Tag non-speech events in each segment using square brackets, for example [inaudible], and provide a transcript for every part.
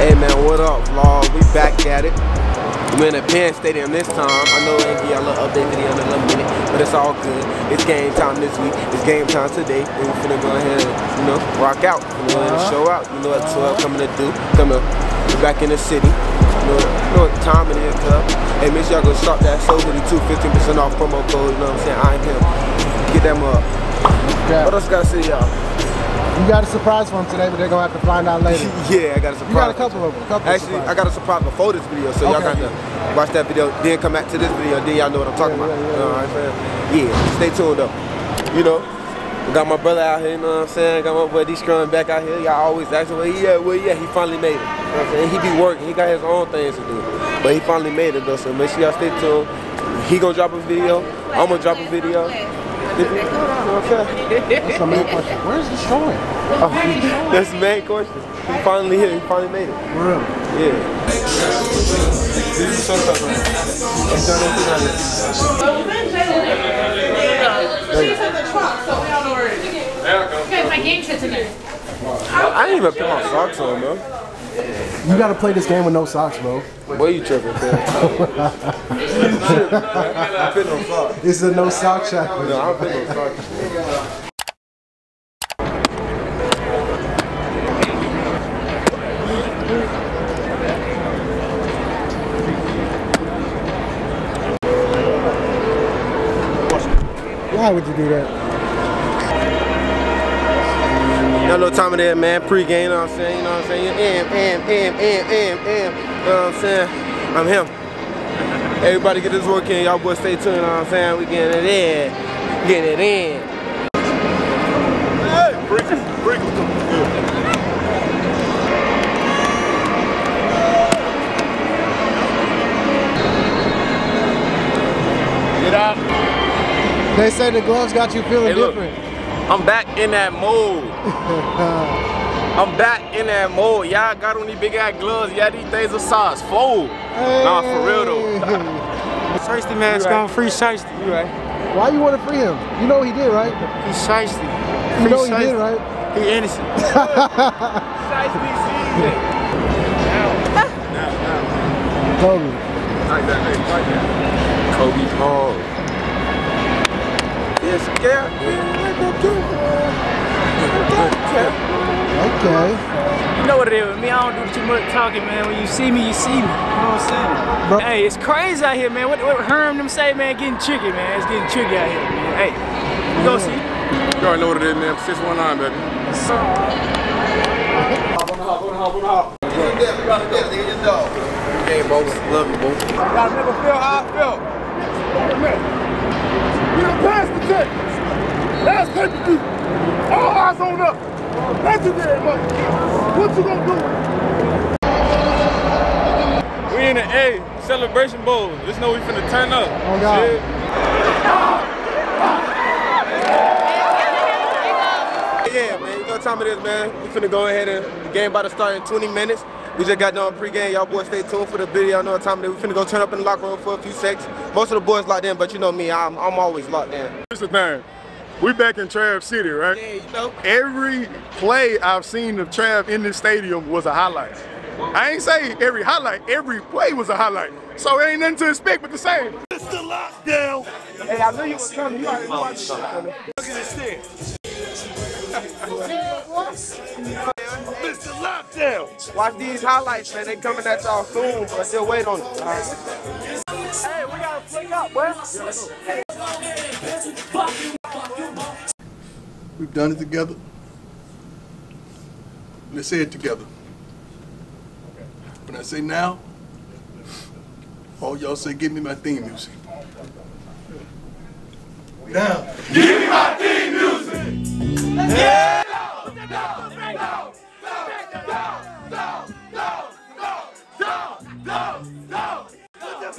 Hey man, what up, vlog? We back at it. We're in the Penn Stadium this time. I know I ain't give y'all a little update video in a little minute, but it's all good. It's game time this week. It's game time today. And we're finna go ahead and, you know, rock out. Go ahead and show out. You know what 12 coming to do. Coming we're back in the city. You know, you know what time it is, club. Hey, make sure y'all go shop that Soul Hoodie 2, 15% off promo code. You know what I'm saying? I'm him. Get them up. What else gotta say, y'all? You got a surprise for him today, but they're gonna have to find out later. [laughs] yeah, I got a surprise. You got a couple of them. Couple of Actually, I got a surprise before this video, so y'all got to watch that video, then come back to this video, then y'all know what I'm talking Yeah, about. yeah, yeah, You know what I'm saying? Yeah, stay tuned though. You know, we got my brother out here, you know what I'm saying? Got my boy D Scrum back out here. Y'all always asking where he at, where he at. He finally made it. You know what I'm saying? He be working, he got his own things to do. But he finally made it though, so make sure y'all stay tuned. He gonna drop a video, I'm gonna drop a video. You know what I'm saying? That's the main question. Where's the showing? Oh, that's the main question. He finally here, he finally made it. Really? Yeah. This is so tough, man. I'm done with it. She's in the trunk, so we don't know where it is. Okay, my game shit's in there. I didn't even put my socks on, bro. You gotta play this game with no socks, bro. Boy, you tripping, man. I'm putting on socks. [laughs] It's a no sock challenge. No, I'm putting on socks. Why would you do that? Y'all know what time it is, man. Pre-game, you know what I'm saying? You know what I'm saying? Am, am, am, am, am, am. You know what I'm saying? I'm him. Everybody get this work in. Y'all boys stay tuned, you know what I'm saying? We getting it in. Getting it in. Hey, break it, break it. Get out. They say the gloves got you feeling Hey, look. different. I'm back in that mode. [laughs] I'm back in that mode. Y'all got on these big ass gloves. Y'all these things are size four. Nah, for real though. Shiesty man, it's gone free Shiesty. You right. Why you want to free him? You know he did, right? He's Shiesty. You know he did, right? He innocent. [laughs] Kobe. Like that, hey, like that. Kobe's home. It's scared. Okay. You know what it is with me, I don't do too much talking, man. When you see me, you see me. You know what I'm saying? Bro. Hey, it's crazy out here, man. What, what Herm them say, man, getting tricky, man. It's getting tricky out here, man. Hey, you gonna see? You already know what it is, man. 619, baby. Game, bro. Love you, bro. Y'all never feel how I felt. Wait a minute. We done passed the check. Last pay per view. All eyes on up. Legendary, mother. What you gonna do? We in the A celebration bowl. Just know we finna turn up. Oh, God. Shit. Yeah, man. You know what time it is, man. We finna go ahead and the game about to start in 20 minutes. We just got done pregame. Y'all boys stay tuned for the video. I know what time it is. We finna go turn up in the locker room for a few seconds. Most of the boys locked in, but you know me, I'm, I'm always locked in. Here's the thing. We back in Trav City, right? Yeah, you know. Every play I've seen of Trav in this stadium was a highlight. I ain't say every highlight, every play was a highlight. So it ain't nothing to expect but the same. It's the lockdown. Hey, I knew you was coming. You already knew I was coming. Look at this thing. Mr. Lockdown. Watch these highlights, man. They coming at y'all soon, but still wait on it. Hey, we gotta flick up, boy. We've done it together. Let's say it together. When I say now, all y'all say, give me my theme music. Now. Give me my theme music! Yeah!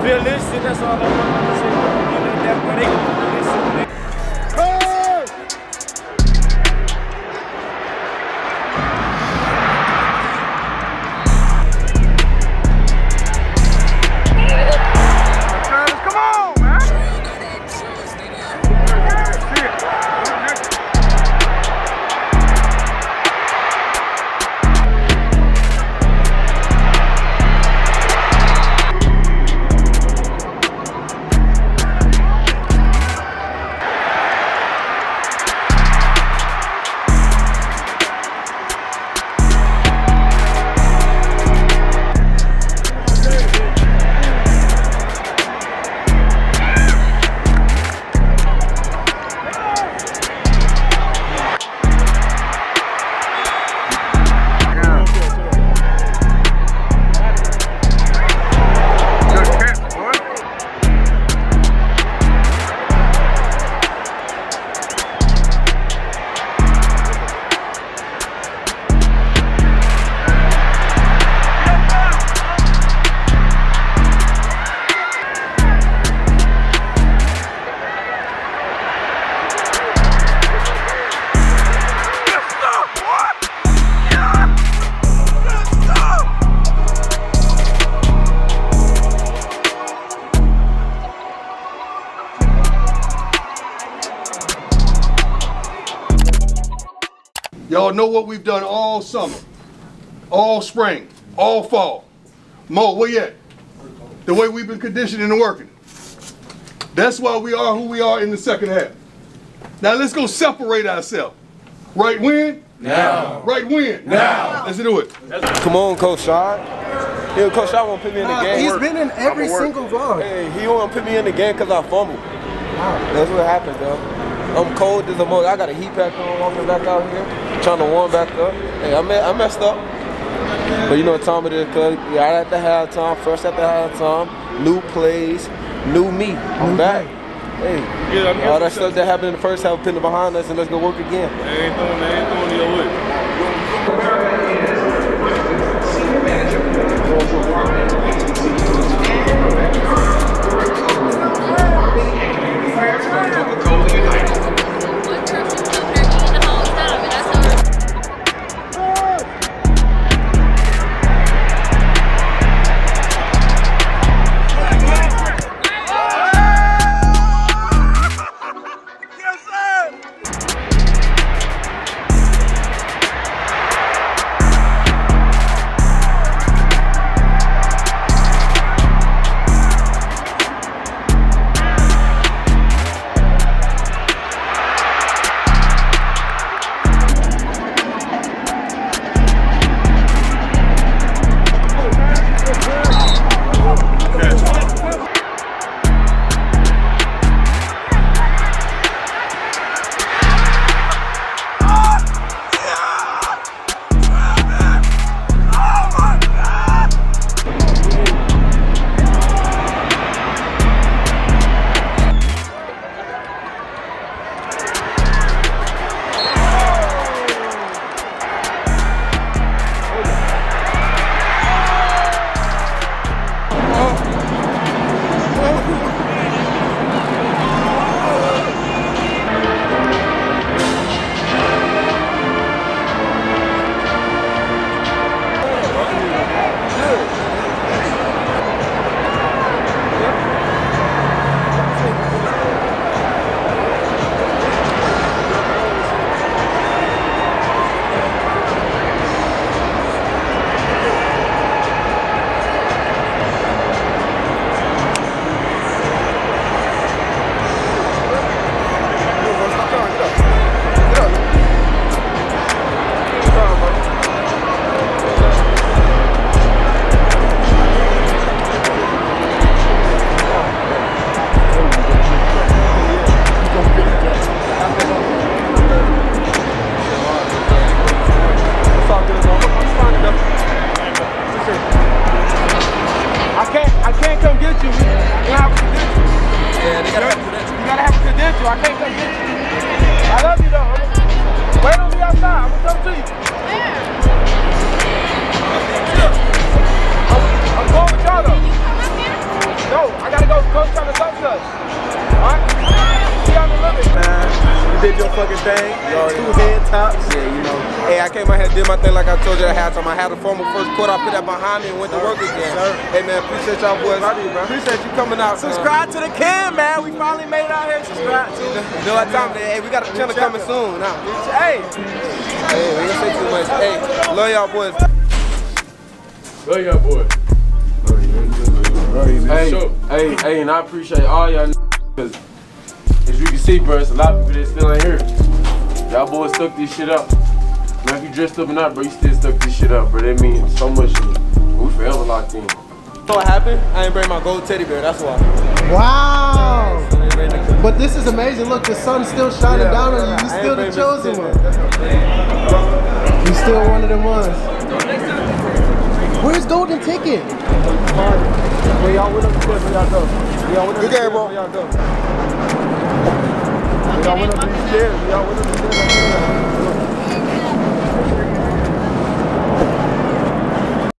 You gonna feel this shit, that's all I Y'all know what we've done all summer, all spring, all fall. Mo, where you at? The way we've been conditioning and working. That's why we are who we are in the second half. Now let's go separate ourselves. Right when? Now. Right when? Now. Let's do it. Come on, Coach Shard. Yeah, Coach Shard won't put me in the Nah, game. he's been in every single vlog. Hey, he won't put me in the game because I fumbled. Wow. That's what happened, though. I'm cold as a mother. I got a heat pack on walking back out here, trying to warm back up. Hey, I, me- I messed up. But you know what time it is, cuz right at the halftime, first at the halftime, new plays, new me. I'm back. Hey, Yeah, I'm all that stuff that happened in the first half, it behind us, and let's go work again. They ain't throwing, they throwing your way. I can't come get you. I love you though. I'm- Wait on me outside. I'm gonna come to you. I'm, I'm going with y'all though. No, I gotta go. Coach trying to talk to us. Alright? See y'all in a little bit. Man, you did your fucking thing. Two head tops. Yeah, you know. Hey, I came out here did my thing like I told you I had time. I had a formal first quarter. I put that behind me and went to work again. Hey man, appreciate y'all boys. Appreciate you coming out. Subscribe to the cam, man. We finally made it out here. Subscribe to the. You know what time it is? Hey, we got a channel coming soon. Now. Hey. Hey, we ain't say too much. Hey, love y'all boys. Love y'all boy. Hey, hey, hey, and I appreciate all y'all because as you can see, bro, it's a lot of people that still ain't here. Y'all boys stuck this shit up. Now if you dressed up or not, bro, you still stuck this shit up, bro. That means so much to me. We forever locked in. You know what happened? I ain't bring my gold teddy bear. That's why. Wow. I ain't But this is amazing. Look, the sun's still shining Yeah, down on you. You're still the chosen one. You're still one of them ones. Where's Golden Ticket? Where y'all went up the stairs, where y'all go? Where y'all went up the Good game, bro. where y'all go? Where y'all went up these stairs, where y'all went up the stairs,